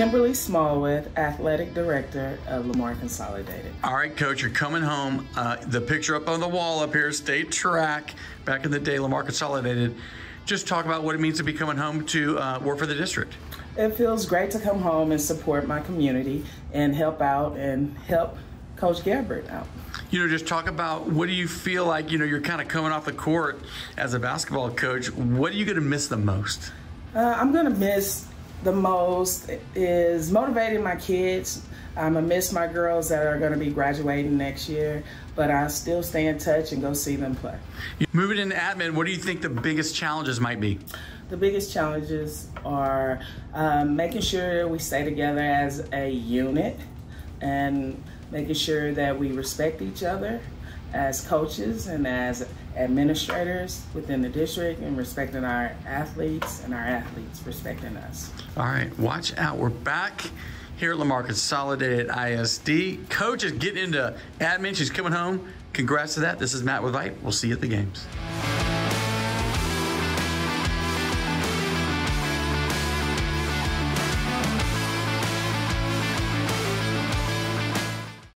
Kimberly Smallwood, Athletic Director of Lamar Consolidated. All right, Coach, you're coming home. Uh, the picture up on the wall up here, state track. Back in the day, Lamar Consolidated. Just talk about what it means to be coming home to uh, work for the district. It feels great to come home and support my community and help out and help Coach Gabbert out. You know, just talk about what do you feel like, you know, you're kind of coming off the court as a basketball coach. What are you going to miss the most? Uh, I'm going to miss the most is motivating my kids. I'm gonna miss my girls that are gonna be graduating next year, but I still stay in touch and go see them play. Moving into admin, what do you think the biggest challenges might be? The biggest challenges are um, making sure we stay together as a unit and making sure that we respect each other as coaches and as administrators within the district and respecting our athletes and our athletes respecting us. All right, watch out. We're back here at Lamar Consolidated ISD. Coach is getting into admin. She's coming home. Congrats to that. This is Matt with VYPE. We'll see you at the games.